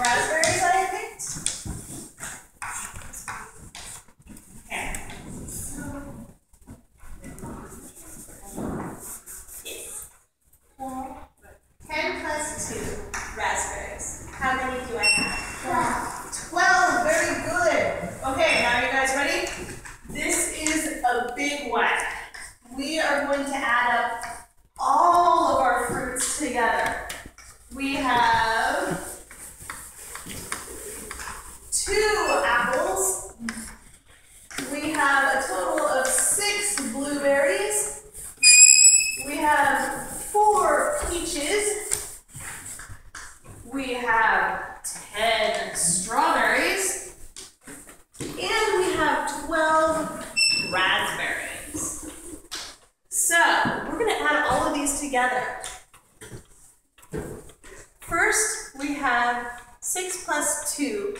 raspberries I picked. Okay. Yes. Ten plus two raspberries. How many do I have? Twelve. Very good. Okay, now you guys ready? This is a big one. We are going to add up all of our fruits together. We have two apples. We have a total of six blueberries. We have four peaches. We have ten strawberries. And we have 12 raspberries. So, we're going to add all of these together. First, we have 6 plus 2